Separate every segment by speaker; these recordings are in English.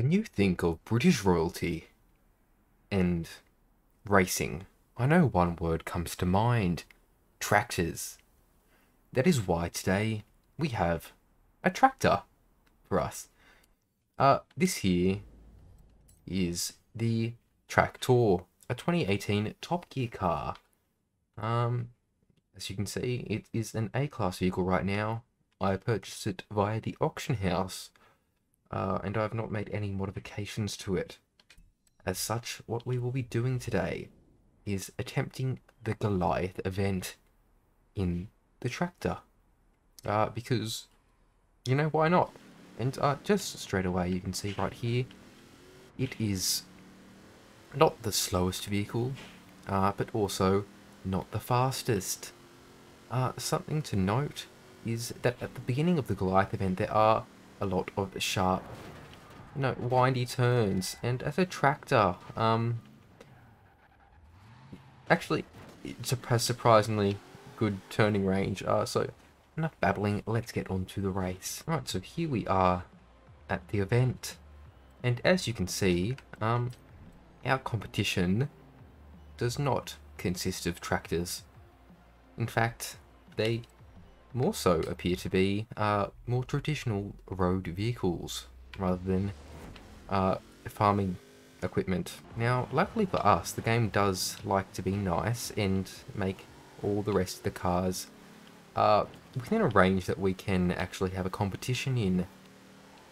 Speaker 1: When you think of British royalty and racing, I know one word comes to mind tractors. That is why today we have a tractor for us. Uh, this here is the Tractor, a 2018 Top Gear car. Um, as you can see, it is an A-class vehicle right now. I purchased it via the auction house uh, and I have not made any modifications to it. As such, what we will be doing today is attempting the Goliath event in the tractor. Uh, because, you know, why not? And uh, just straight away, you can see right here, it is not the slowest vehicle, uh, but also not the fastest. Uh, something to note is that at the beginning of the Goliath event, there are a lot of sharp, you know, windy turns. And as a tractor, um, actually, it's a surprisingly good turning range. Uh, so enough babbling, let's get on to the race. Right, so here we are at the event. And as you can see, um, our competition does not consist of tractors. In fact, they more so appear to be uh, more traditional road vehicles rather than uh, farming equipment. Now, luckily for us, the game does like to be nice and make all the rest of the cars uh, within a range that we can actually have a competition in.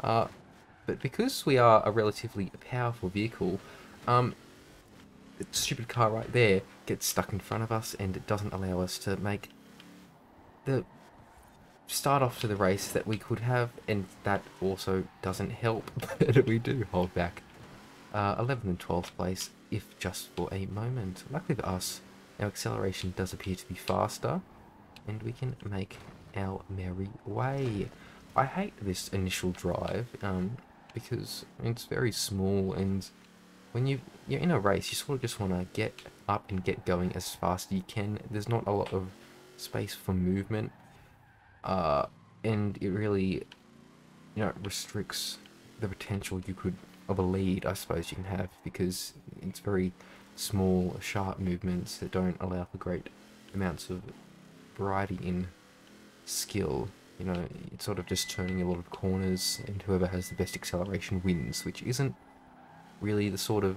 Speaker 1: Uh, but because we are a relatively powerful vehicle, um, the stupid car right there gets stuck in front of us and it doesn't allow us to make the start off to the race that we could have, and that also doesn't help but we do hold back. Uh, 11th and 12th place, if just for a moment. Luckily for us, our acceleration does appear to be faster, and we can make our merry way. I hate this initial drive, um, because it's very small, and when you, you're in a race, you sort of just want to get up and get going as fast as you can. There's not a lot of space for movement, uh, and it really, you know, restricts the potential you could of a lead, I suppose you can have, because it's very small, sharp movements that don't allow for great amounts of variety in skill. You know, it's sort of just turning a lot of corners, and whoever has the best acceleration wins, which isn't really the sort of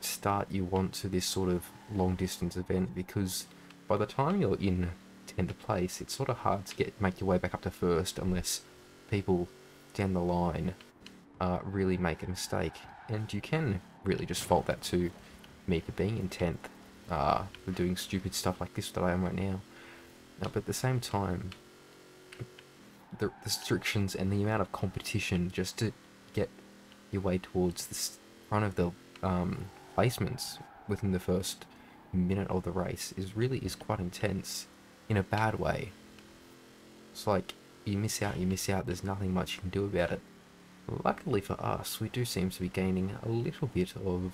Speaker 1: start you want to this sort of long distance event, because by the time you're in into place, it's sort of hard to get make your way back up to first unless people down the line uh, really make a mistake. And you can really just fault that to me for being in 10th, uh, for doing stupid stuff like this that I am right now. Uh, but at the same time, the restrictions and the amount of competition just to get your way towards the front of the um, placements within the first minute of the race is really is quite intense in a bad way. It's like, you miss out, you miss out, there's nothing much you can do about it. Luckily for us, we do seem to be gaining a little bit of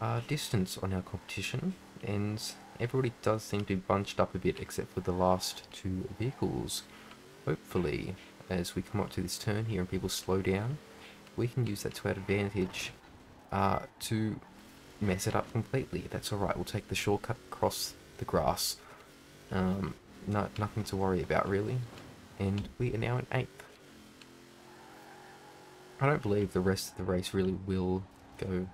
Speaker 1: uh, distance on our competition, and everybody does seem to be bunched up a bit except for the last two vehicles. Hopefully, as we come up to this turn here and people slow down, we can use that to our advantage uh, to mess it up completely. That's alright, we'll take the shortcut across the grass um, no, nothing to worry about really. And we are now in 8th. I don't believe the rest of the race really will go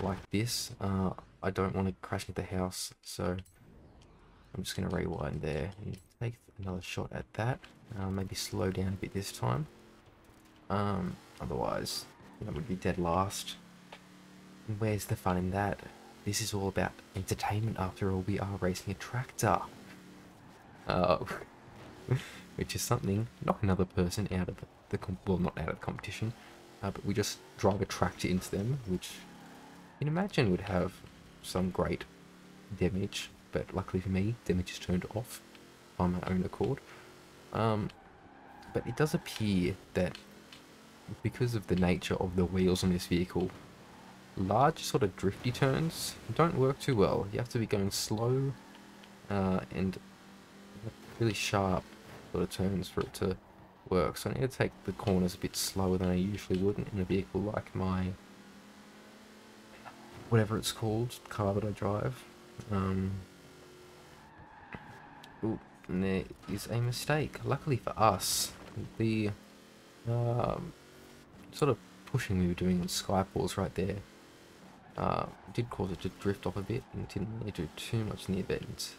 Speaker 1: like this. Uh, I don't want to crash into the house, so I'm just going to rewind there and take another shot at that. Uh, maybe slow down a bit this time. Um, otherwise, I would be dead last. And where's the fun in that? This is all about entertainment after all. We are racing a tractor uh, which is something knock another person out of the, well not out of the competition, uh, but we just drive a tractor into them, which you can imagine would have some great damage, but luckily for me, damage is turned off on my own accord. Um, but it does appear that because of the nature of the wheels on this vehicle, large sort of drifty turns don't work too well. You have to be going slow uh, and really sharp sort of turns for it to work. So I need to take the corners a bit slower than I usually would in a vehicle like my whatever it's called, car that I drive. Um, ooh, there is a mistake. Luckily for us, the um, sort of pushing we were doing on Skypause right there uh, did cause it to drift off a bit and didn't really do too much in the event.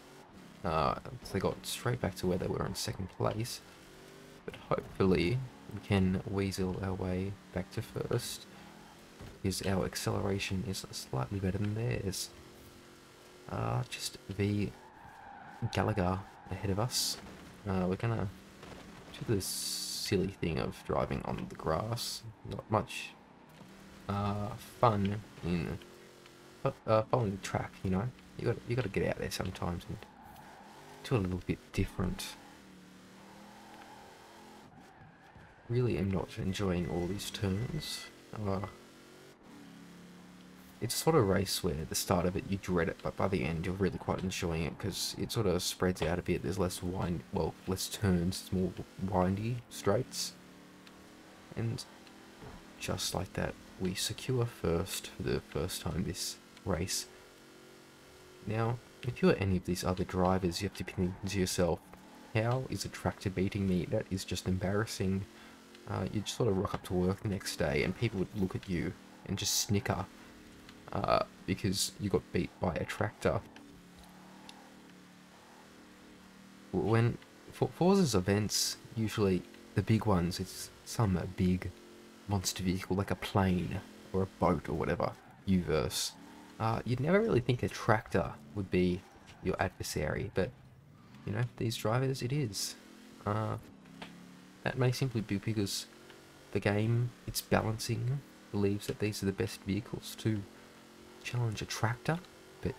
Speaker 1: Uh, so they got straight back to where they were in second place. But hopefully we can weasel our way back to first. Because our acceleration is slightly better than theirs. Uh, just V Gallagher ahead of us. Uh, we're gonna do this silly thing of driving on the grass. Not much uh, fun in uh, following the track, you know. You got you got to get out there sometimes and do a little bit different. Really am not enjoying all these turns. Uh, it's sort of race where the start of it you dread it, but by the end you're really quite enjoying it because it sort of spreads out a bit. There's less wind, well, less turns. It's more windy straights, and just like that, we secure first for the first time this race. Now, if you're any of these other drivers, you have to be thinking to yourself, how is a tractor beating me? That is just embarrassing. Uh, you'd sort of rock up to work the next day and people would look at you and just snicker uh, because you got beat by a tractor. When for Forza's events, usually the big ones, it's some big monster vehicle like a plane or a boat or whatever, Uverse. Uh, you'd never really think a tractor would be your adversary, but you know, these drivers, it is. Uh, that may simply be because the game, its balancing, believes that these are the best vehicles to challenge a tractor, but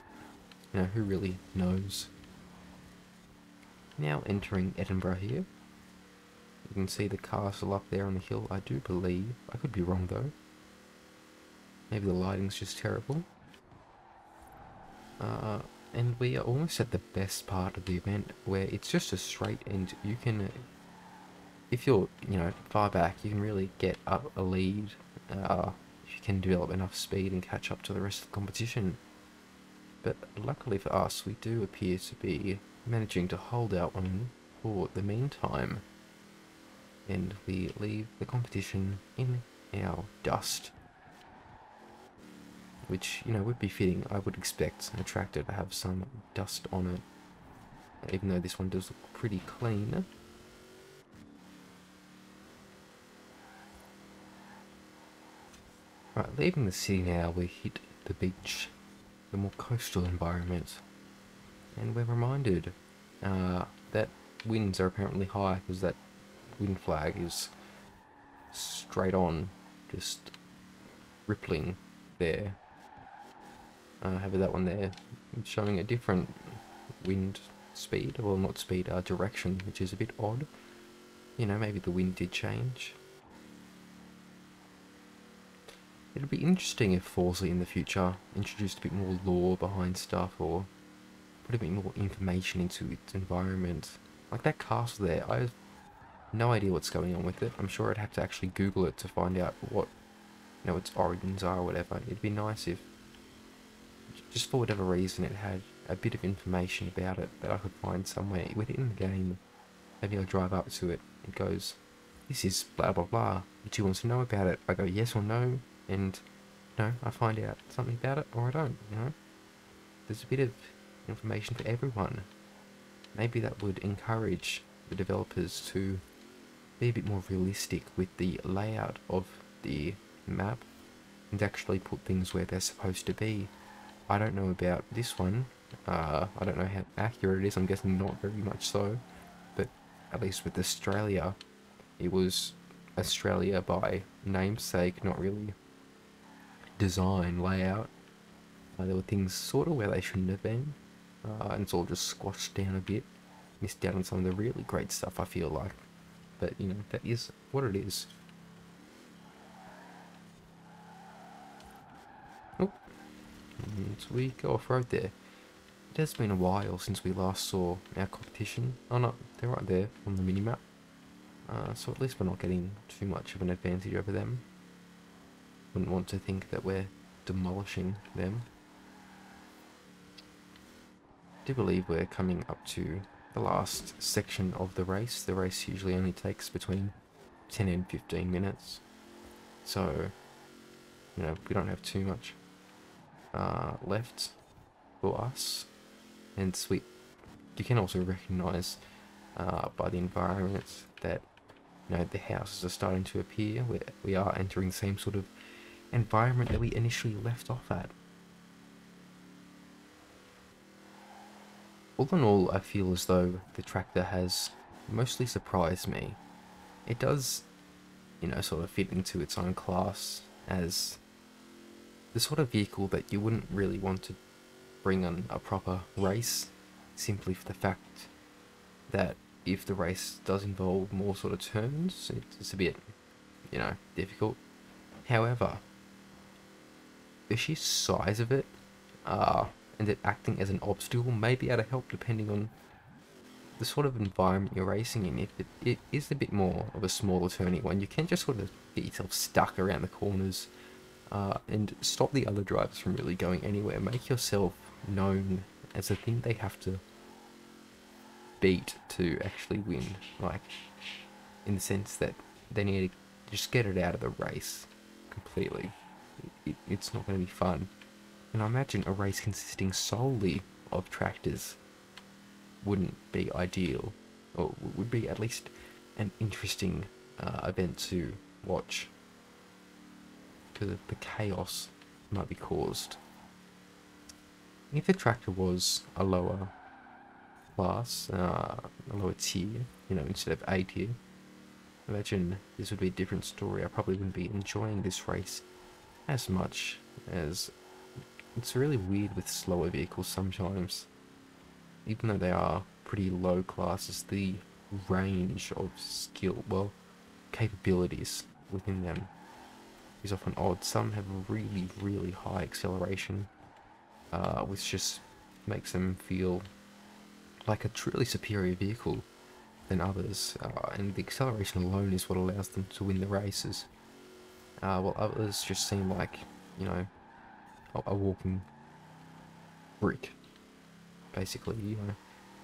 Speaker 1: you know, who really knows? Now entering Edinburgh here. You can see the castle up there on the hill, I do believe. I could be wrong though. Maybe the lighting's just terrible. Uh, and we are almost at the best part of the event where it's just a straight and you can if you're you know far back you can really get up a lead uh, you can develop enough speed and catch up to the rest of the competition. But luckily for us we do appear to be managing to hold out on for the meantime. And we leave the competition in our dust which, you know, would be fitting. I would expect an tractor to have some dust on it, even though this one does look pretty clean. Right, leaving the city now, we hit the beach, the more coastal environment, and we're reminded uh, that winds are apparently high because that wind flag is straight on, just rippling there uh, have that one there showing a different wind speed, well not speed, uh, direction, which is a bit odd. You know, maybe the wind did change. It'd be interesting if Forza in the future introduced a bit more lore behind stuff or put a bit more information into its environment. Like that castle there, I have no idea what's going on with it. I'm sure I'd have to actually Google it to find out what you know its origins are or whatever. It'd be nice if just for whatever reason it had a bit of information about it that I could find somewhere within the game. Maybe I'll drive up to it. It goes, this is blah blah blah. Do you want to know about it? I go yes or no, and you know, I find out something about it or I don't, you know. There's a bit of information for everyone. Maybe that would encourage the developers to be a bit more realistic with the layout of the map and actually put things where they're supposed to be I don't know about this one. Uh, I don't know how accurate it is. I'm guessing not very much so. But at least with Australia, it was Australia by namesake, not really design, layout. Uh, there were things sort of where they shouldn't have been. Uh, and it's all just squashed down a bit. Missed out on some of the really great stuff, I feel like. But, you know, that is what it is. And we go off-road there. It has been a while since we last saw our competition. Oh no, they're right there on the minimap. Uh, so at least we're not getting too much of an advantage over them. Wouldn't want to think that we're demolishing them. I do believe we're coming up to the last section of the race. The race usually only takes between 10 and 15 minutes. So, you know, we don't have too much uh, left for us. And sweet, you can also recognize uh, by the environment that, you know, the houses are starting to appear. we we are entering the same sort of environment that we initially left off at. All in all, I feel as though the tractor has mostly surprised me. It does, you know, sort of fit into its own class as the sort of vehicle that you wouldn't really want to bring on a proper race, simply for the fact that if the race does involve more sort of turns, it's a bit, you know, difficult. However, the sheer size of it, uh, and it acting as an obstacle may be able to help depending on the sort of environment you're racing in. If it, it is a bit more of a smaller turning one, you can just sort of get yourself stuck around the corners uh, and stop the other drivers from really going anywhere. Make yourself known as a thing they have to beat to actually win. Like, in the sense that they need to just get it out of the race completely. It, it's not going to be fun. And I imagine a race consisting solely of tractors wouldn't be ideal, or would be at least an interesting uh, event to watch. Of the chaos might be caused. If the tractor was a lower class, uh, a lower tier, you know, instead of A tier, imagine this would be a different story. I probably wouldn't be enjoying this race as much as it's really weird with slower vehicles sometimes. Even though they are pretty low classes, the range of skill, well, capabilities within them is often odd. Some have really, really high acceleration, uh, which just makes them feel like a truly superior vehicle than others, uh, and the acceleration alone is what allows them to win the races. Uh, while others just seem like, you know, a walking brick. Basically, you know,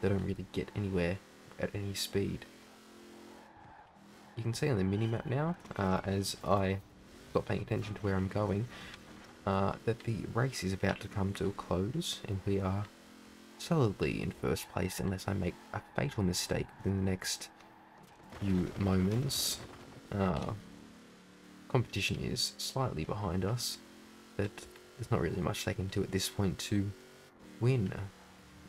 Speaker 1: they don't really get anywhere at any speed. You can see on the minimap now, uh, as I stop paying attention to where I'm going, uh, that the race is about to come to a close, and we are solidly in first place unless I make a fatal mistake within the next few moments. Uh, competition is slightly behind us, but there's not really much they can do at this point to win.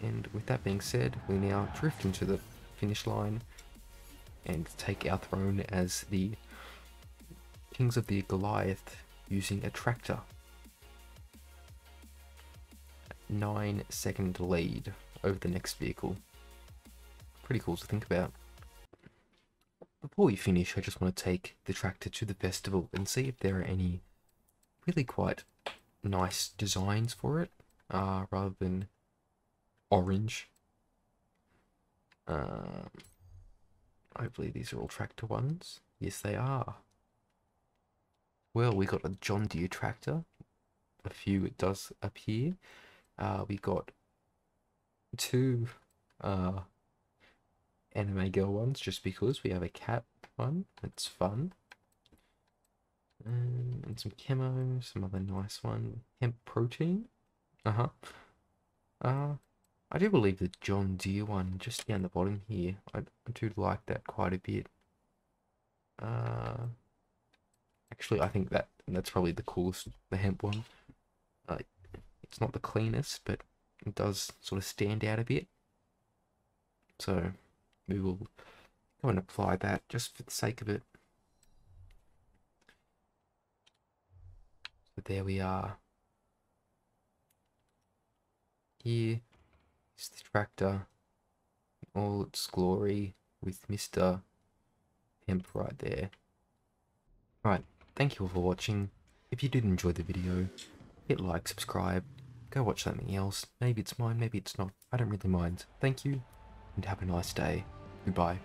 Speaker 1: And with that being said, we now drift into the finish line and take our throne as the Kings of the Goliath using a tractor. 9 second lead over the next vehicle. Pretty cool to think about. Before we finish, I just want to take the tractor to the festival and see if there are any really quite nice designs for it, uh, rather than orange. Um, hopefully these are all tractor ones. Yes, they are. Well, we got a John Deere tractor. A few it does appear. Uh, we got two uh, anime girl ones just because we have a cat one. It's fun. Um, and some camo, some other nice one. Hemp protein. Uh-huh. Uh, I do believe the John Deere one just down the bottom here. I, I do like that quite a bit. Uh, actually, I think that that's probably the coolest, the hemp one. Uh, it's not the cleanest, but it does sort of stand out a bit. So we will go and apply that just for the sake of it. But there we are. Here is the tractor all its glory with Mr. Hemp right there. Right, thank you all for watching. If you did enjoy the video, hit like, subscribe, go watch something else. Maybe it's mine, maybe it's not. I don't really mind. Thank you, and have a nice day. Goodbye.